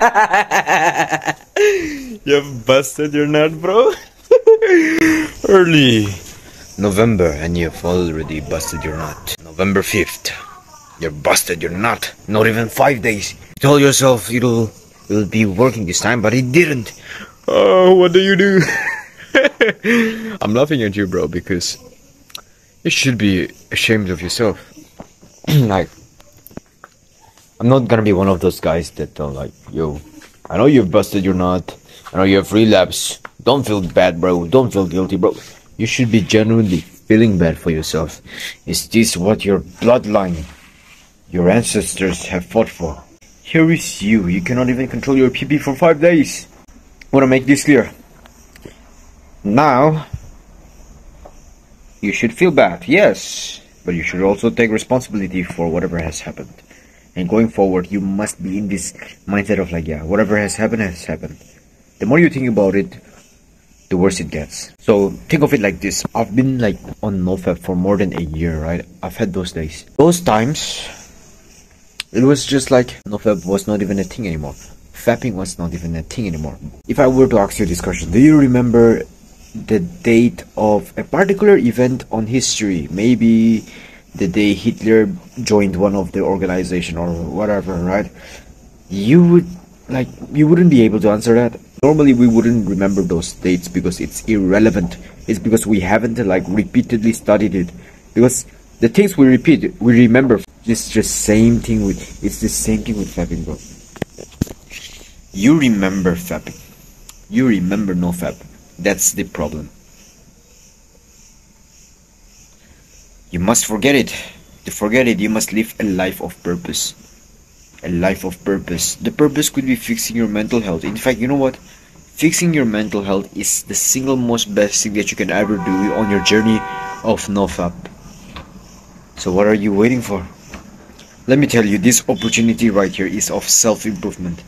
You've busted your nut, bro. Early November, and you've already busted your nut. November 5th, you're busted your nut. Not even five days. You told yourself it'll, it'll be working this time, but it didn't. Oh, what do you do? I'm laughing at you, bro, because you should be ashamed of yourself. like, I'm not gonna be one of those guys that don't like, yo, I know you've busted your nut. I know you have relapse. Don't feel bad, bro. Don't feel guilty, bro. You should be genuinely feeling bad for yourself. Is this what your bloodline, your ancestors have fought for? Here is you. You cannot even control your PP for five days. Want to make this clear. Now, you should feel bad, yes, but you should also take responsibility for whatever has happened. And going forward, you must be in this mindset of like, yeah, whatever has happened has happened. The more you think about it, the worse it gets. So think of it like this. I've been like on NoFap for more than a year, right? I've had those days. Those times, it was just like NoFap was not even a thing anymore. Fapping was not even a thing anymore. If I were to ask you this question, do you remember the date of a particular event on history? Maybe the day Hitler joined one of the organization or whatever, right? You would like you wouldn't be able to answer that. Normally we wouldn't remember those dates because it's irrelevant. It's because we haven't like repeatedly studied it. Because the things we repeat we remember it's just same thing with it's the same thing with fapping bro you remember fapping you remember no fap that's the problem you must forget it to forget it you must live a life of purpose a life of purpose. The purpose could be fixing your mental health. In fact, you know what? Fixing your mental health is the single most best thing that you can ever do on your journey of NoFap. So what are you waiting for? Let me tell you, this opportunity right here is of self-improvement.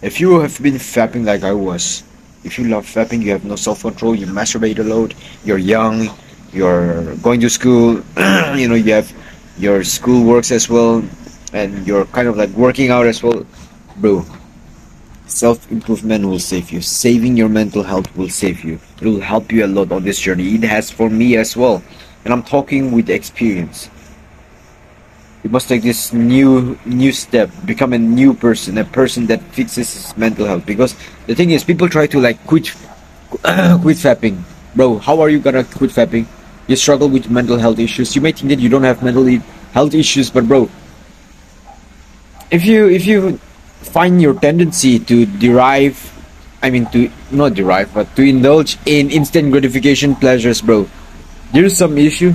If you have been fapping like I was, if you love fapping, you have no self-control, you masturbate a lot, you're young, you're going to school, you know, you have your school works as well, and you're kind of like working out as well, bro, self improvement will save you. Saving your mental health will save you. It will help you a lot on this journey. It has for me as well. And I'm talking with experience. You must take this new new step, become a new person, a person that fixes his mental health. Because the thing is, people try to like quit quit fapping. Bro, how are you gonna quit fapping? You struggle with mental health issues. You may think that you don't have mental health issues, but bro, if you if you find your tendency to derive i mean to not derive but to indulge in instant gratification pleasures bro there's some issue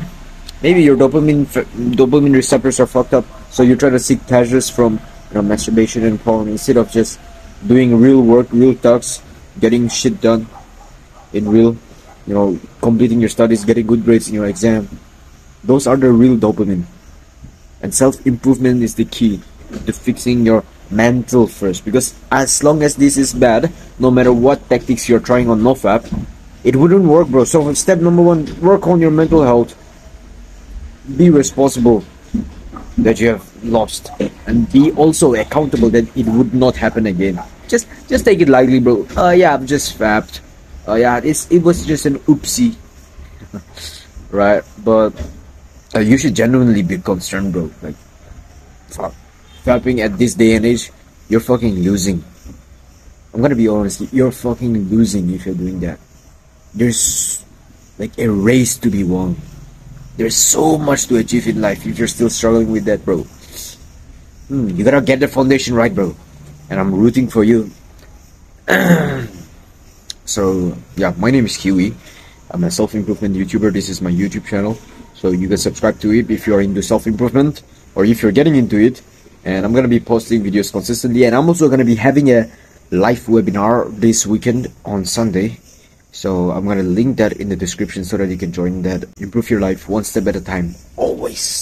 maybe your dopamine dopamine receptors are fucked up so you try to seek pleasures from you know masturbation and porn instead of just doing real work real tasks getting shit done in real you know completing your studies getting good grades in your exam. Those are the real dopamine. And self-improvement is the key to fixing your mental first. Because as long as this is bad no matter what tactics you're trying on nofap it wouldn't work bro. So step number one work on your mental health. Be responsible that you have lost. And be also accountable that it would not happen again. Just just take it lightly bro. Uh yeah i'm just fapped uh yeah it's it was just an oopsie right but uh, you should genuinely be concerned bro like fuck fapping at this day and age, you're fucking losing. I'm gonna be honest, you're fucking losing if you're doing that. There's like a race to be won. There's so much to achieve in life if you're still struggling with that, bro. Hmm, you gotta get the foundation right, bro. And I'm rooting for you. so, yeah, my name is Kewi. I'm a self-improvement YouTuber. This is my YouTube channel. So you can subscribe to it if you're into self-improvement or if you're getting into it and I'm going to be posting videos consistently and I'm also going to be having a live webinar this weekend on Sunday so I'm going to link that in the description so that you can join that improve your life one step at a time always